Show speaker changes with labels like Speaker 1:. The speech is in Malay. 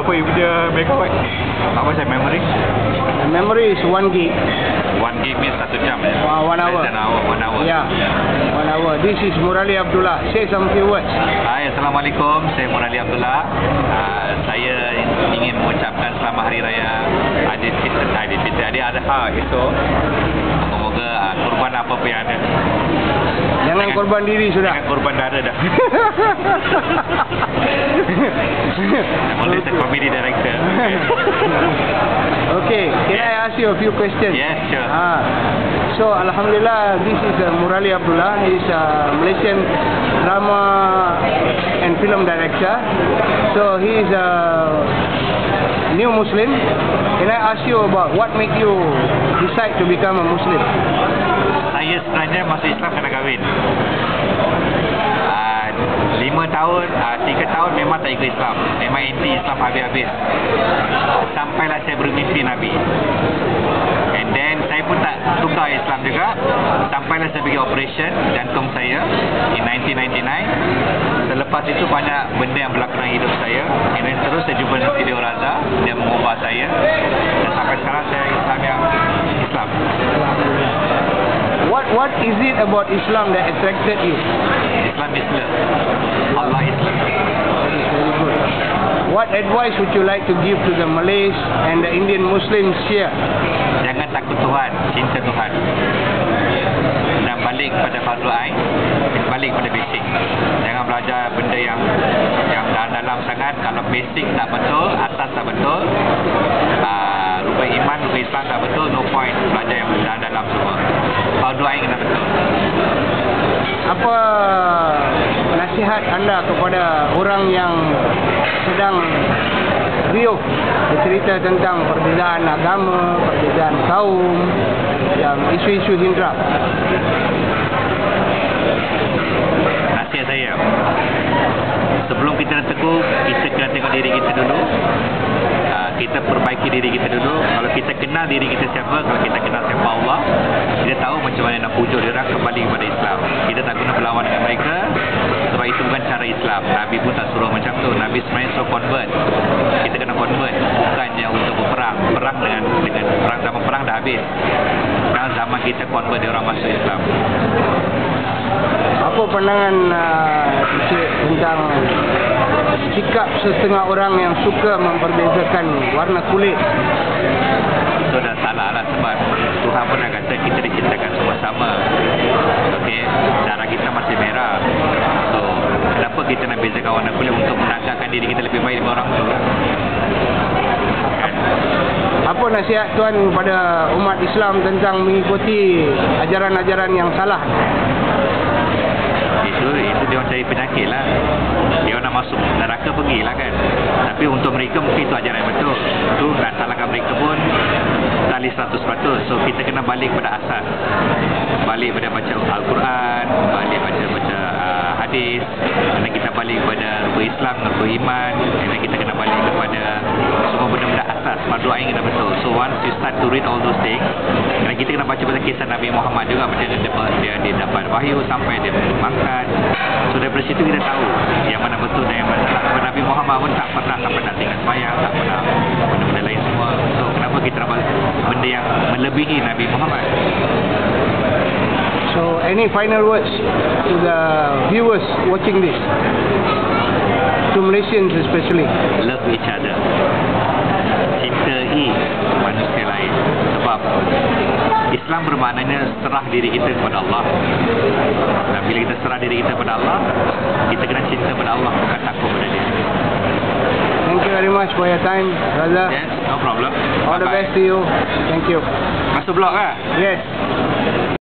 Speaker 1: berapa you punya megawatt? Apa saya memory?
Speaker 2: The memory is 1 gig.
Speaker 1: 1 gig means 1 jam ya?
Speaker 2: Uh, one hour.
Speaker 1: Less than hour, 1 hour.
Speaker 2: Yeah, 1 hour. This is Murali Abdullah. Say some few words.
Speaker 1: Hai, Assalamualaikum. Saya Murali Abdullah. Uh, saya ingin mengucapkan selamat hari raya Aidilfitri. Aidilfitri Aidil Adha esok. Semoga uh, kurban apa pun yang ada.
Speaker 2: Jangan- korban diri sudah.
Speaker 1: Kurban darah dah. The comedy director.
Speaker 2: okay, can I ask you a few questions?
Speaker 1: Yes, sure.
Speaker 2: Ah, so Alhamdulillah, this is uh, Murali Abdullah. He is a Malaysian drama and film director. So he is a new Muslim. Can I ask you about what make you decide to become a Muslim?
Speaker 1: Saya sebenarnya masuk Islam kena kahwin. Ah, lima tahun, ah, tiga tahun memang tak ikut Islam. Memang anti Islam habis-habis. Sampailah saya bermimpi Nabi. And then saya pun tak suka Islam juga. Sampailah saya pergi operation jantung saya in 1999. Selepas itu banyak benda yang berlaku dalam hidup saya. And then terus saya jumpa dengan Siti Raza. Dia mengubah saya. Dan sampai sekarang saya Islam yang Islam.
Speaker 2: What What is it about Islam that attracted you?
Speaker 1: Islam is love. Allah is love.
Speaker 2: What advice would you like to give to the Malays and the Indian Muslims here?
Speaker 1: Jangan takut Tuhan, cinta Tuhan. Dan balik pada fardu ain, balik pada basic. Jangan belajar benda yang yang dalam sangat. Kalau basic tak betul, asas tak betul, uh, rukun iman, rukun Islam tak betul, no point belajar yang dalam-dalam semua. Fardu ain kena betul.
Speaker 2: Apa nasihat anda kepada orang yang sedang riuh bercerita tentang perbezaan agama, perbezaan kaum, yang isu-isu hindra?
Speaker 1: Nasihat saya. Sebelum kita nak teguh Kita kena tengok diri kita dulu. Uh, Kita perbaiki diri kita dulu. Kalau kita kenal diri kita siapa Kalau kita kenal siapa Allah Kita tahu macam mana nak pujuk orang Kembali kepada Islam. Kita tak guna berlawan dengan mereka. Sebab itu bukan cara Islam. Nabi pun tak suruh macam tu. Nabi sebenarnya suruh convert. Kita kena convert. Bukannya untuk berperang. Perang dengan dengan perang. Zaman perang dah habis. Sekarang zaman kita convert orang masuk Islam
Speaker 2: Apa pandangan uh, Cik tentang sikap setengah orang yang suka memperbezakan warna kulit?
Speaker 1: itu dah salah lah sebab Tuhan pun dah kata kita diciptakan semua sama okey darah kita masih merah so kenapa kita nak bezakan warna kulit untuk menangkapkan diri kita lebih baik daripada orang tu kan
Speaker 2: Apa nasihat tuan kepada umat Islam tentang mengikuti ajaran-ajaran yang salah?
Speaker 1: Itu itu dia orang cari penyakit lah. Dia orang nak masuk neraka pergilah kan. Tapi untuk mereka mungkin itu ajaran betul. Tu nak salahkan mereka pun tali 100% so kita kena balik pada asas. Balik pada baca Al-Quran balik baca baca uh, hadis. Dan kita balik kepada rukun Islam rukun iman. Dan kita kena balik kepada semua benda-benda asas fardu ain kena betul. So once you start to read all those things dan kita kena baca pasal kisah Nabi Muhammad juga macam dia dapat dia, dia dapat wahyu sampai dia makan. So daripada situ kita tahu yang mana betul dan yang mana salah. Sebab Nabi Muhammad pun tak pernah sampai nak tinggal semayang tak pernah benda-benda lain semua. So kenapa kita dapat benda yang melebihi Nabi Muhammad?
Speaker 2: So, any final words to the viewers watching this? To Malaysians especially.
Speaker 1: love each other manusia lain sebab Islam bermaknanya serah diri kita kepada Allah dan bila kita serah diri kita kepada Allah kita kena cinta kepada Allah bukan takut pada dia
Speaker 2: Thank you very much for your time, brother.
Speaker 1: yes no problem
Speaker 2: All the
Speaker 1: Bye-bye.
Speaker 2: best to you. Thank you.
Speaker 1: masuk blog lah
Speaker 2: Yes.